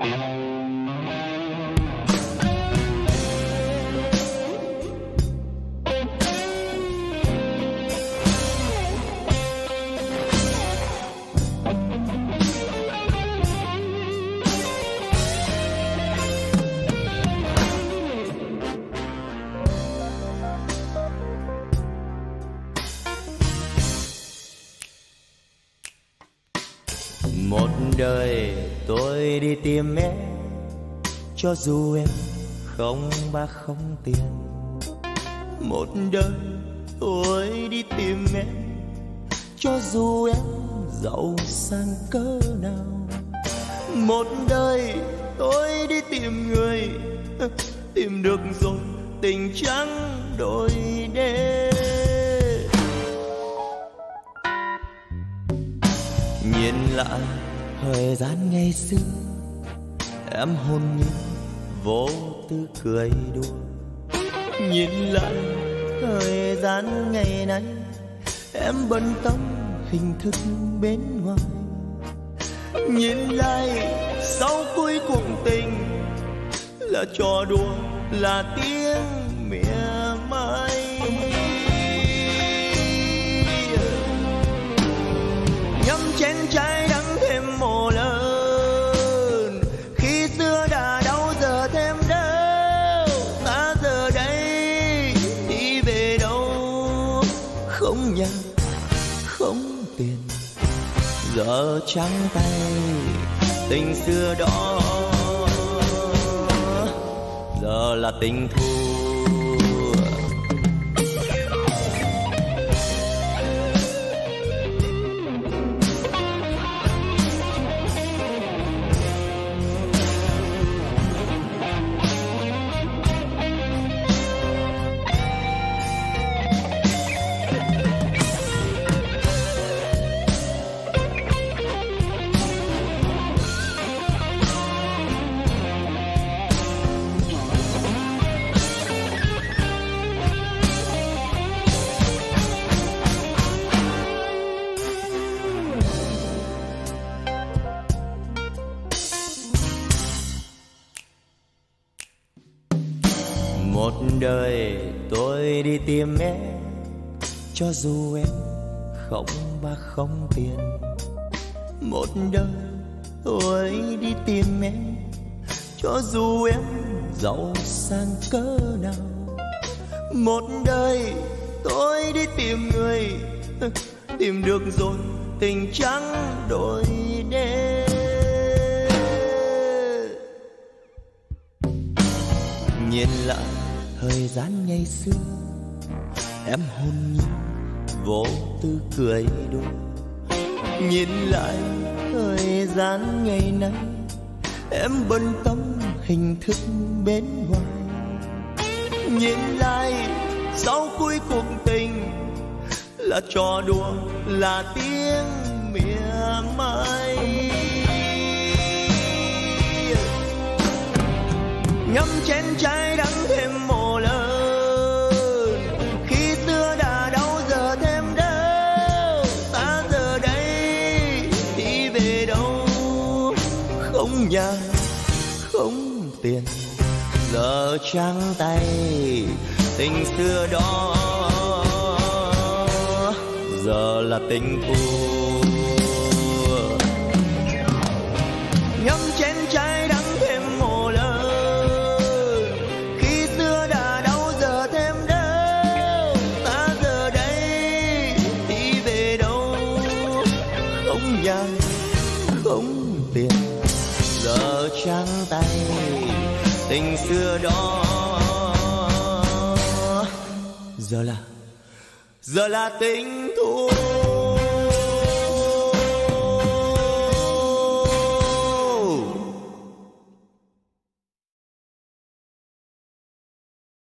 Mm-hmm. Một đời tôi đi tìm em, cho dù em không ba không tiền. Một đời tôi đi tìm em, cho dù em giàu sang cỡ nào. Một đời tôi đi tìm người, tìm được rồi tình trắng đôi nhìn lại thời gian ngày xưa, em hôn nhiên vô tư cười đùa. Nhìn lại thời gian ngày nay, em bận tâm hình thức bên ngoài. Nhìn lại sau cuối cuộc tình, là trò đùa, là tiếng miệng. Giờ trắng tay tình xưa đó. Giờ là tình thù. Một đời tôi đi tìm em, cho dù em không ba không tiền. Một đời tôi đi tìm em, cho dù em giàu sang cỡ nào. Một đời tôi đi tìm người, tìm được rồi tình trắng đôi đêm. Nhìn lại thời gian ngày xưa. Em hôn nhiên vô tư cười đùa. Nhìn lại thời gian ngày nay, em bận tâm hình thức bên ngoài. Nhìn lại sau cuối cuộc tình, là trò đùa, là tiếng mỉa mai ngâm chén trái đắng đâu không nhà, không tiền. Giờ trắng tay, tình xưa đó. Giờ là tình thù ngâm chén trái đắng thêm mồ lớn khi xưa đã đau, giờ thêm đau. Ta giờ đây đi về đâu? Không nhà không tiền giờ trắng tay tình xưa đó. Giờ là giờ là tình thù